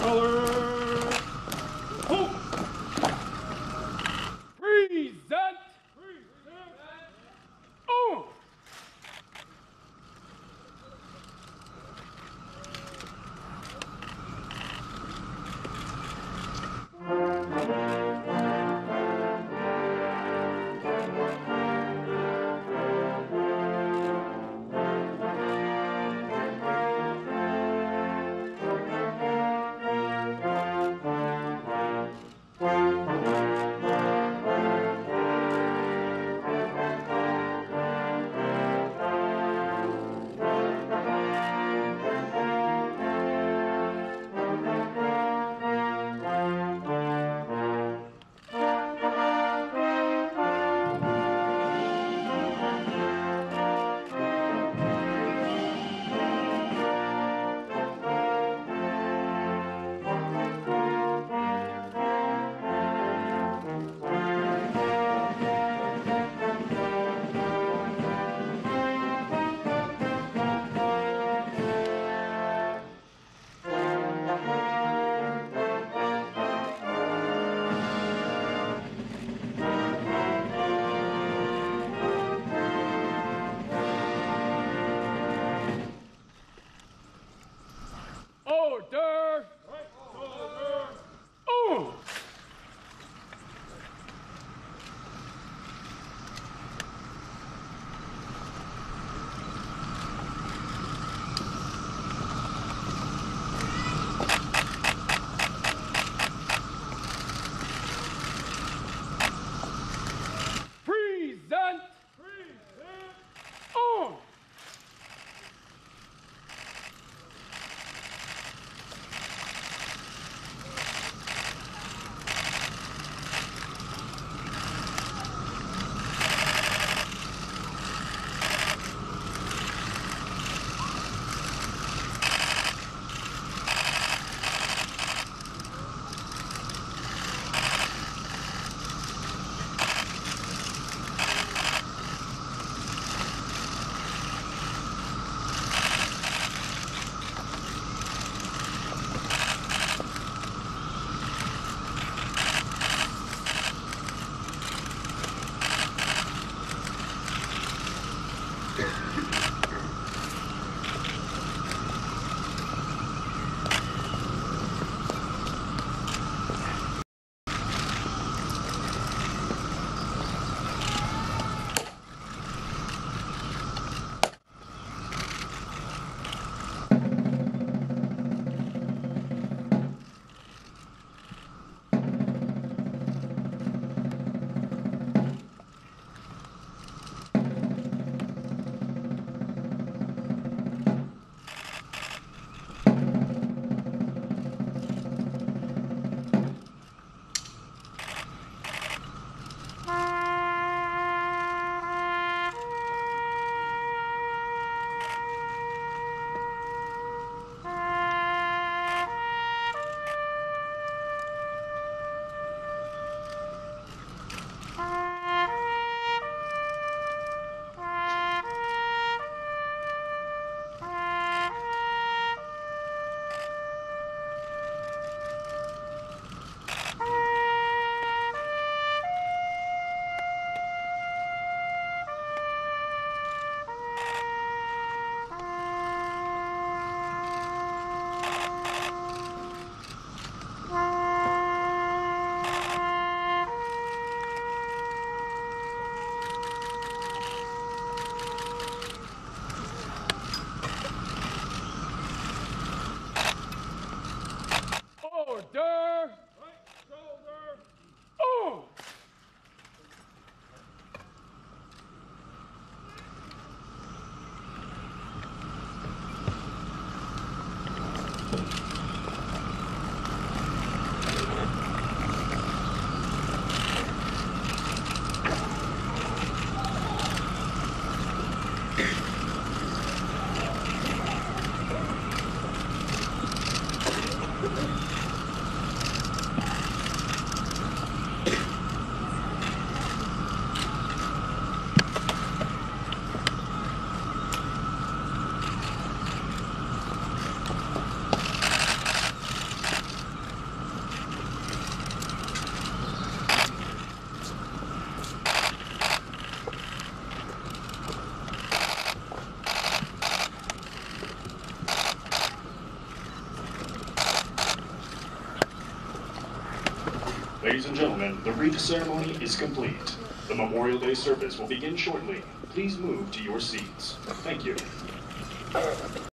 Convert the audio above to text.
Color. Ladies and gentlemen, the wreath ceremony is complete. The Memorial Day service will begin shortly. Please move to your seats. Thank you.